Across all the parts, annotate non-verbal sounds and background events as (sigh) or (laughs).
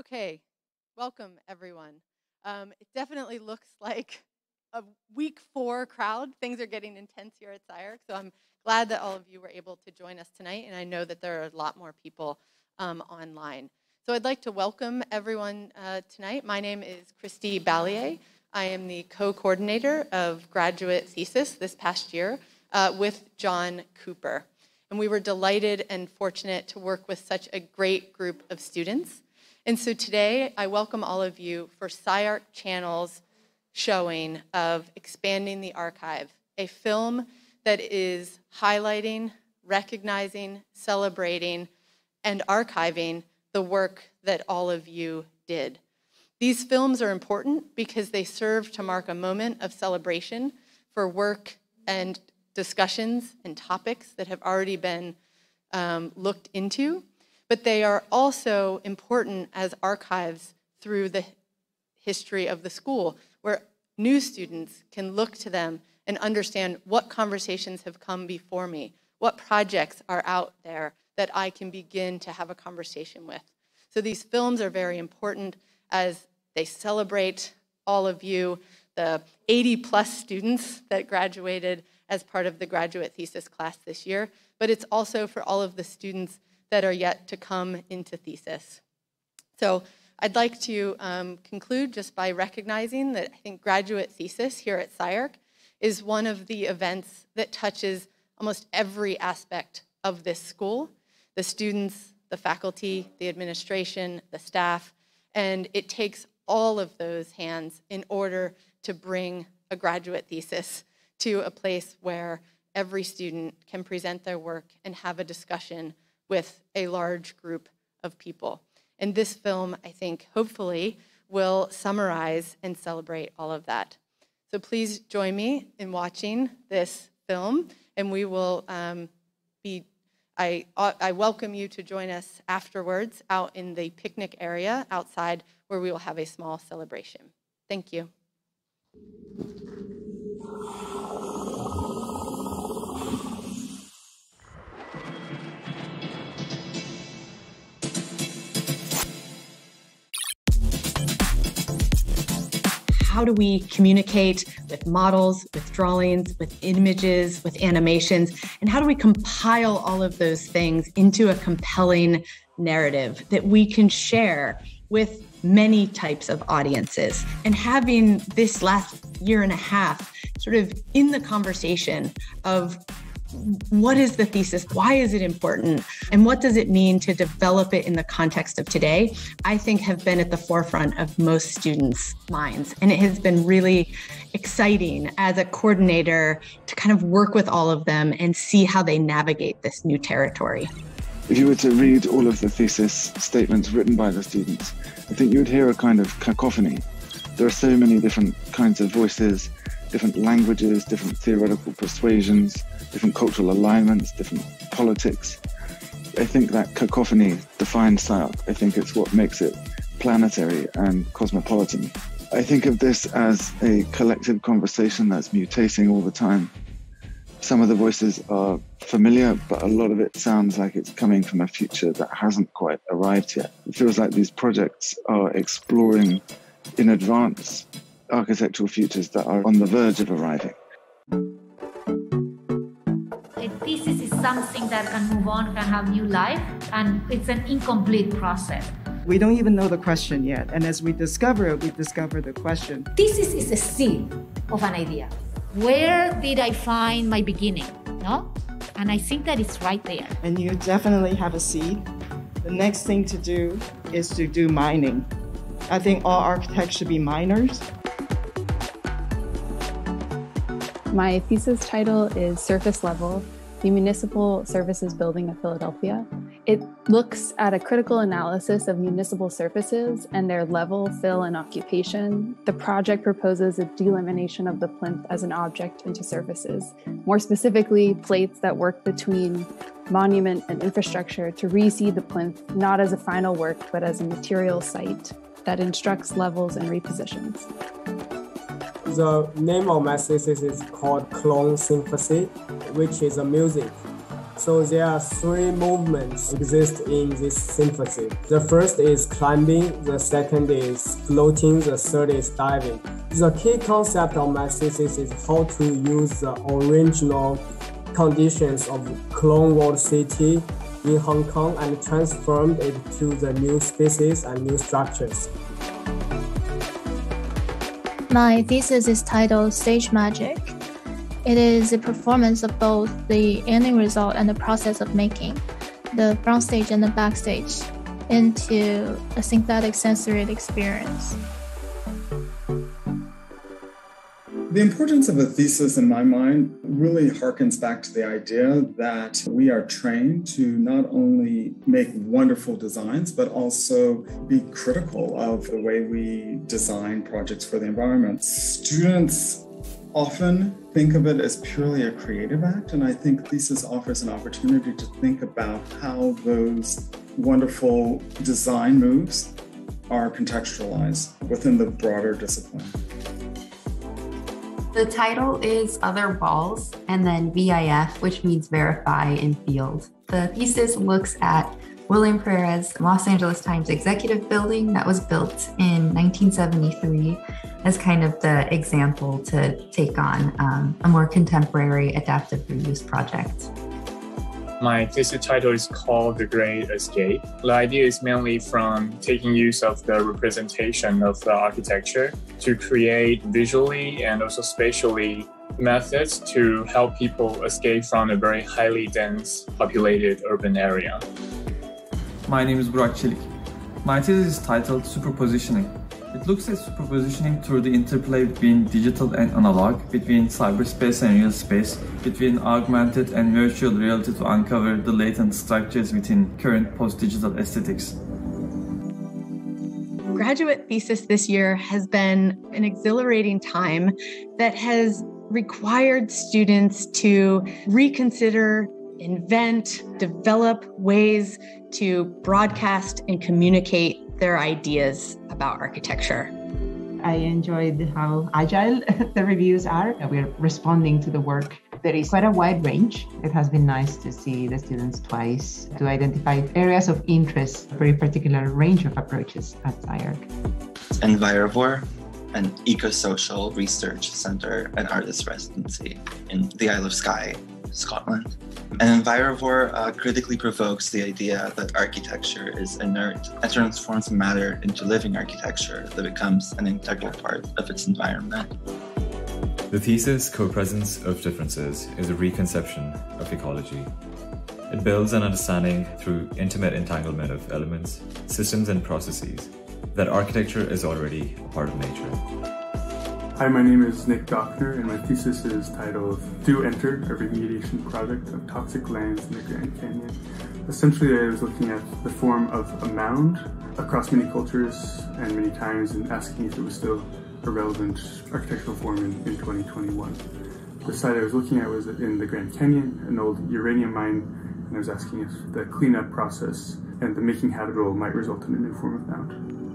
Okay, welcome everyone. Um, it definitely looks (laughs) like a week four crowd. Things are getting intense here at SCI-Arc, so I'm glad that all of you were able to join us tonight, and I know that there are a lot more people um, online. So I'd like to welcome everyone uh, tonight. My name is Kristy Balliet. I am the co-coordinator of graduate thesis this past year uh, with John Cooper. And we were delighted and fortunate to work with such a great group of students. And so today, I welcome all of you for SCI-Arc Channel's showing of Expanding the Archive, a film that is highlighting, recognizing, celebrating, and archiving the work that all of you did. These films are important because they serve to mark a moment of celebration for work and discussions and topics that have already been um, looked into but they are also important as archives through the history of the school, where new students can look to them and understand what conversations have come before me, what projects are out there that I can begin to have a conversation with. So these films are very important as they celebrate all of you, the 80 plus students that graduated as part of the graduate thesis class this year, but it's also for all of the students that are yet to come into thesis. So I'd like to um, conclude just by recognizing that I think graduate thesis here at SCI-Arc is one of the events that touches almost every aspect of this school, the students, the faculty, the administration, the staff, and it takes all of those hands in order to bring a graduate thesis to a place where every student can present their work and have a discussion with a large group of people. And this film, I think, hopefully, will summarize and celebrate all of that. So please join me in watching this film, and we will um, be. I, I welcome you to join us afterwards out in the picnic area outside where we will have a small celebration. Thank you. How do we communicate with models, with drawings, with images, with animations, and how do we compile all of those things into a compelling narrative that we can share with many types of audiences. And having this last year and a half sort of in the conversation of what is the thesis? Why is it important? And what does it mean to develop it in the context of today? I think have been at the forefront of most students' minds. And it has been really exciting as a coordinator to kind of work with all of them and see how they navigate this new territory. If you were to read all of the thesis statements written by the students, I think you would hear a kind of cacophony. There are so many different kinds of voices, different languages, different theoretical persuasions, different cultural alignments, different politics. I think that cacophony defines SCI-Arc. I think it's what makes it planetary and cosmopolitan. I think of this as a collective conversation that's mutating all the time. Some of the voices are familiar, but a lot of it sounds like it's coming from a future that hasn't quite arrived yet. It feels like these projects are exploring in advance architectural futures that are on the verge of arriving. A thesis is something that can move on, can have new life, and it's an incomplete process. We don't even know the question yet, and as we discover it, we discover the question. Thesis is a seed of an idea. Where did I find my beginning? No? And I think that it's right there. And you definitely have a seed. The next thing to do is to do mining. I think all architects should be miners. My thesis title is Surface Level, the Municipal Services Building of Philadelphia. It looks at a critical analysis of municipal surfaces and their level, fill, and occupation. The project proposes a delamination of the plinth as an object into surfaces, more specifically, plates that work between monument and infrastructure to reseed the plinth not as a final work, but as a material site that instructs levels and repositions. The name of my thesis is called Kowloon Symphony, which is a music So there are three movements exist in this symphony. The first is climbing, the second is floating, the third is diving. The key concept of my thesis is how to use the original conditions of Kowloon Walled City in Hong Kong and transform it to the new spaces and new structures. My thesis is titled Stage Magic it is a performance of both the ending result and the process of making, the front stage and the backstage, into a synthetic sensory experience. The importance of a thesis, in my mind, really harkens back to the idea that we are trained to not only make wonderful designs, but also be critical of the way we design projects for the environment. Students often think of it as purely a creative act. And I think thesis offers an opportunity to think about how those wonderful design moves are contextualized within the broader discipline. The title is Other Walls and then VIF, which means verify in field. The thesis looks at William Pereira Los Angeles Times executive building that was built in 1973 as kind of the example to take on um, a more contemporary adaptive reuse project. My thesis title is called The Great Escape. The idea is mainly from taking use of the representation of the architecture to create visually and also spatially methods to help people escape from a very highly dense populated urban area. My name is Burak Çelik. My thesis is titled Superpositioning. It looks at superpositioning through the interplay between digital and analog, between cyberspace and real space, between augmented and virtual reality to uncover the latent structures within current post-digital aesthetics. Graduate thesis this year has been an exhilarating time that has required students to reconsider invent, develop ways to broadcast and communicate their ideas about architecture. I enjoyed how agile (laughs) the reviews are. Uh, we're responding to the work. There is quite a wide range. It has been nice to see the students twice to identify areas of interest, a very particular range of approaches at SCI-Arc. Envirovore, an eco-social research center and artist residency in the Isle of Skye, Scotland. And Envirovore uh, critically provokes the idea that architecture is inert and transforms matter into living architecture that becomes an integral part of its environment. The thesis, Co-Presence of Differences, is a reconception of ecology. It builds an understanding through intimate entanglement of elements, systems, and processes that architecture is already a part of nature. Hi, my name is Nick Dockner, and my thesis is titled Do Enter, a remediation project of toxic lands in the Grand Canyon. Essentially, I was looking at the form of a mound across many cultures and many times and asking if it was still a relevant architectural form in, in 2021. The site I was looking at was in the Grand Canyon, an old uranium mine, and I was asking if the cleanup process and the making habitable might result in a new form of mound.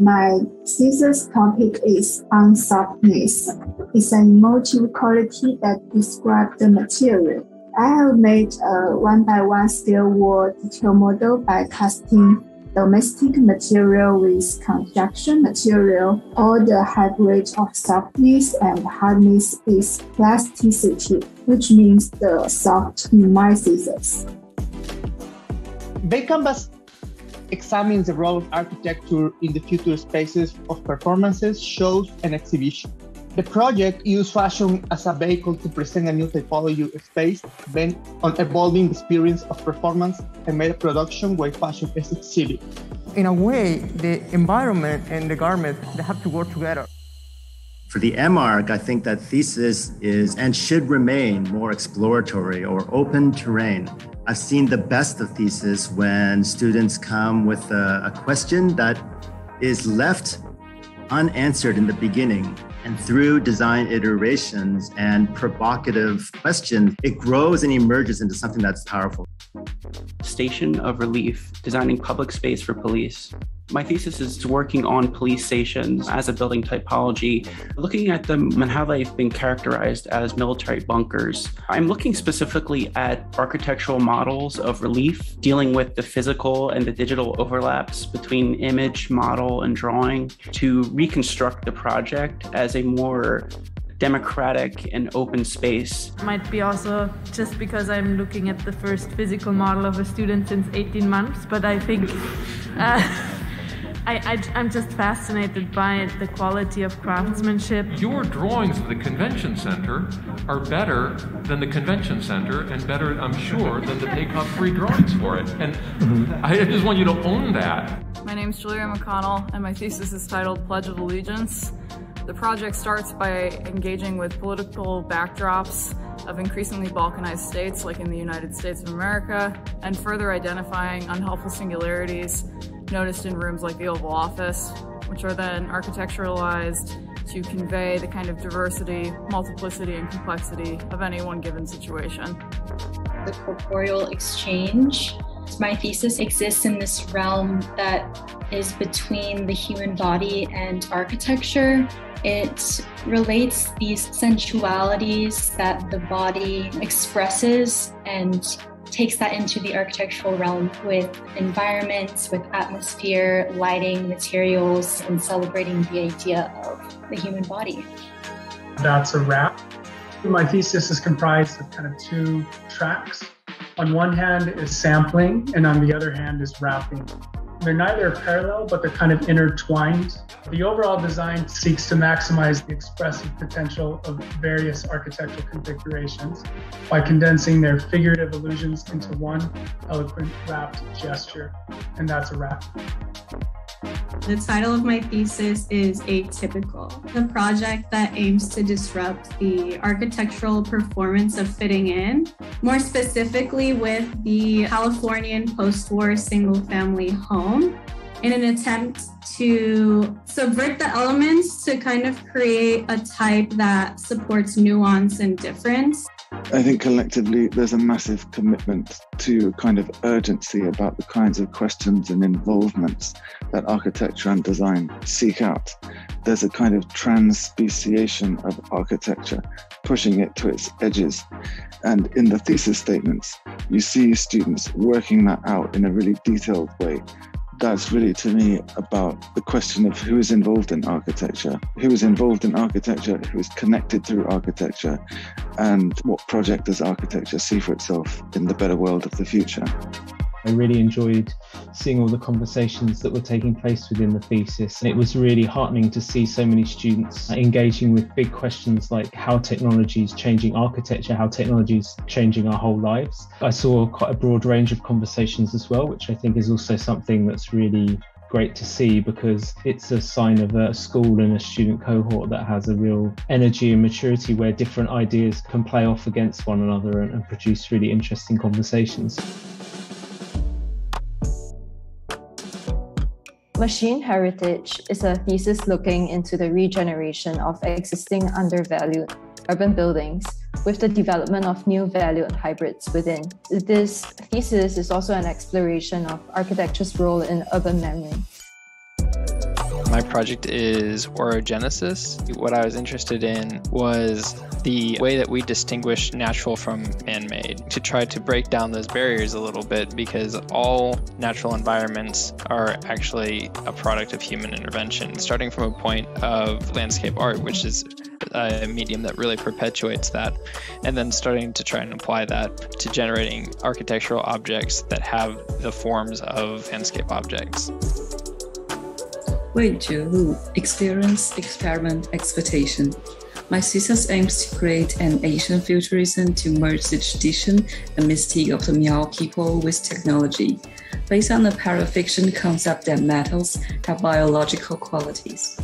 My thesis topic is on softness. It's an emotive quality that describes the material. I have made a one by one steel wall detail model by casting domestic material with construction material. All the hybrid of softness and hardness is plasticity, which means the soft in my thesis. Bay Canvas examines the role of architecture in the future spaces of performances, shows, and exhibitions. The project used fashion as a vehicle to present a new typology of space bent on evolving experience of performance and made a production where fashion is exhibited. In a way, the environment and the garment they have to work together. For the MArch, I think that thesis is and should remain more exploratory or open terrain I've seen the best of thesis when students come with a, a, question that is left unanswered in the beginning. And through design iterations and provocative questions, it grows and emerges into something that's powerful. Station of Relief, designing public space for police. My thesis is working on police stations as a building typology, looking at them and how they've been characterized as military bunkers. I'm looking specifically at architectural models of relief, dealing with the physical and the digital overlaps between image, model, and drawing to reconstruct the project as a more democratic and open space. Might be also just because I'm looking at the first physical model of a student since 18 months, but I think uh, (laughs) I, am just fascinated by the quality of craftsmanship. Your drawings of the convention center are better than the convention center and better, I'm sure, than the Takeoff free drawings for it. And mm-hmm. I just want you to own that. My name is Julia McConnell, and my thesis is titled Pledge of Allegiance. The project starts by engaging with political backdrops of increasingly balkanized states like in the United States of America, and further identifying unhelpful singularities noticed in rooms like the Oval Office, which are then architecturalized to convey the kind of diversity, multiplicity, and complexity of any one given situation. The corporeal exchange. My thesis exists in this realm that is between the human body and architecture it relates these sensualities that the body expresses and takes that into the architectural realm with environments, with atmosphere, lighting, materials, and celebrating the idea of the human body. That's a wrap. My thesis is comprised of kind of two tracks. On one hand is sampling, and on the other hand is wrapping. They're neither parallel, but they're kind of intertwined. The overall design seeks to maximize the expressive potential of various architectural configurations by condensing their figurative illusions into one eloquent wrapped gesture, and that's a wrap. The title of my thesis is Atypical, the project that aims to disrupt the architectural performance of fitting in, more specifically with the Californian post war single family home, in an attempt to subvert the elements to kind of create a type that supports nuance and difference. I think collectively there's a massive commitment to kind of urgency about the kinds of questions and involvements that architecture and design seek out. There's a kind of transspeciation of architecture, pushing it to its edges. And in the thesis statements, you see students working that out in a really detailed way that's really to me about the question of who is involved in architecture, who is involved in architecture, who is connected through architecture, and what project does architecture see for itself in the better world of the future. I really enjoyed seeing all the conversations that were taking place within the thesis. And it was really heartening to see so many students engaging with big questions like how technology is changing architecture, how technology is changing our whole lives. I saw quite a broad range of conversations as well, which I think is also something that's really great to see because it's a sign of a school and a student cohort that has a real energy and maturity where different ideas can play off against one another and, and produce really interesting conversations. Machine Heritage is a thesis looking into the regeneration of existing undervalued urban buildings with the development of new valued hybrids within. This thesis is also an exploration of architecture's role in urban memory. My project is orogenesis. What I was interested in was the way that we distinguish natural from man made to try to break down those barriers a little bit because all natural environments are actually a product of human intervention, starting from a point of landscape art, which is a medium that really perpetuates that, and then starting to try and apply that to generating architectural objects that have the forms of landscape objects. Wei Lu, Experience, Experiment, Expectation. My thesis aims to create an Asian futurism to merge the tradition and mystique of the Miao people with technology, based on the parafiction concept that metals have biological qualities.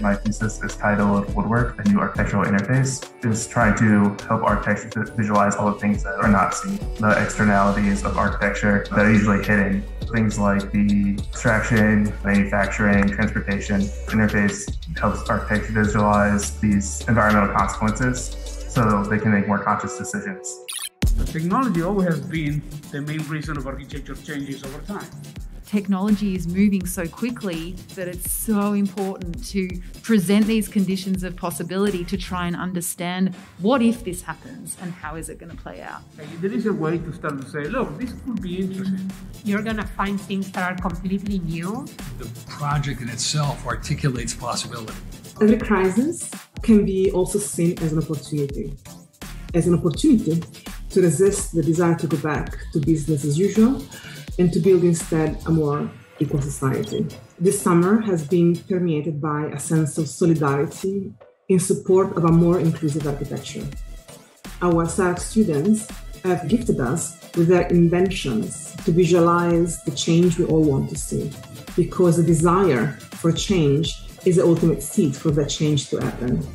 My thesis is titled Woodwork, a new architectural interface, is trying to help architects visualize all the things that are not seen, the externalities of architecture that are usually hidden. Things like the extraction, manufacturing, transportation interface helps architects visualize these environmental consequences so they can make more conscious decisions. The technology always has been the main reason of architecture changes over time. Technology is moving so quickly that it's so important to present these conditions of possibility to try and understand what if this happens and how is it going to play out. There is a way to start to say, look, this could be interesting. You're going to find things that are completely new. The project in itself articulates possibility. Every crisis can be also seen as an opportunity. As an opportunity to resist the desire to go back to business as usual and to build instead a more equal society. This summer has been permeated by a sense of solidarity in support of a more inclusive architecture. Our SCI-Arc students have gifted us with their inventions to visualize the change we all want to see, because the desire for change is the ultimate seed for that change to happen.